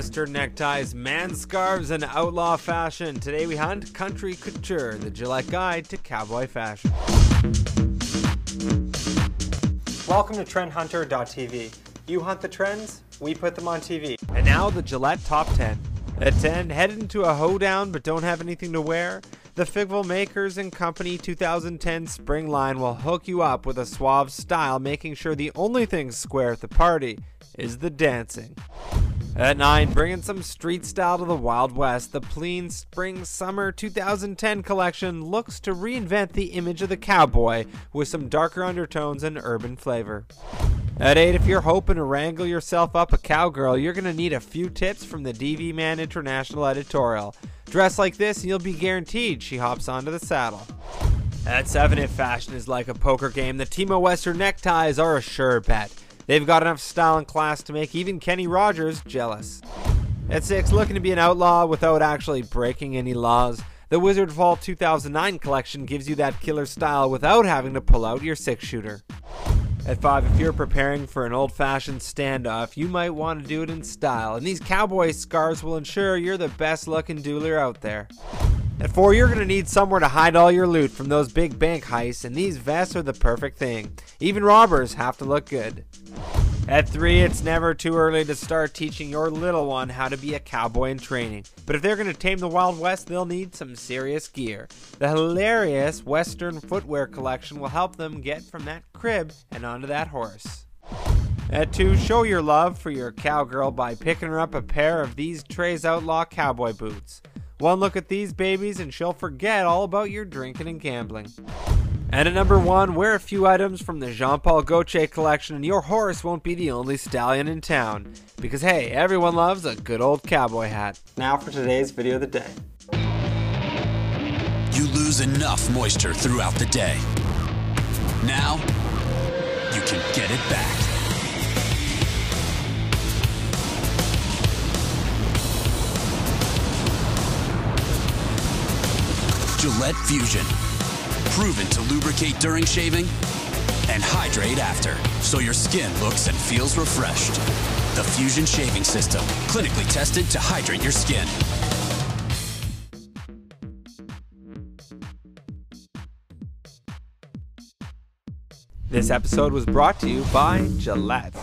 Western neckties, man scarves, and outlaw fashion. Today we hunt country couture, the Gillette guide to cowboy fashion. Welcome to TrendHunter.tv. You hunt the trends, we put them on TV. And now the Gillette Top 10. At 10, headed into a hoedown but don't have anything to wear? The Phigvel Makers and Company 2010 spring line will hook you up with a suave style, making sure the only thing square at the party is the dancing. At 9, bringing some street style to the Wild West, the Pleen Spring Summer 2010 collection looks to reinvent the image of the cowboy with some darker undertones and urban flavor. At 8, if you're hoping to wrangle yourself up a cowgirl, you're going to need a few tips from the DV Man International editorial. Dress like this and you'll be guaranteed she hops onto the saddle. At 7, if fashion is like a poker game, the Timo Western neckties are a sure bet. They've got enough style and class to make even Kenny Rogers jealous. At 6, looking to be an outlaw without actually breaking any laws, the Wizzard Fall 2009 collection gives you that killer style without having to pull out your six shooter. At 5, if you're preparing for an old fashioned standoff, you might want to do it in style, and these cowboy scars will ensure you're the best looking dueler out there. At 4, you're going to need somewhere to hide all your loot from those big bank heists, and these vests are the perfect thing. Even robbers have to look good. At 3, it's never too early to start teaching your little one how to be a cowboy in training. But if they're going to tame the Wild West, they'll need some serious gear. The Heelarious Western footwear collection will help them get from that crib and onto that horse. At 2, show your love for your cowgirl by picking her up a pair of these Tres Outlaw cowboy boots. One look at these babies and she'll forget all about your drinking and gambling. And at number one, wear a few items from the Jean Paul Gaultier collection, and your horse won't be the only stallion in town. Because hey, everyone loves a good old cowboy hat. Now for today's video of the day. You lose enough moisture throughout the day. Now, you can get it back. Gillette Fusion proven to lubricate during shaving and hydrate after, so your skin looks and feels refreshed. The Fusion Shaving System, clinically tested to hydrate your skin. This episode was brought to you by Gillette.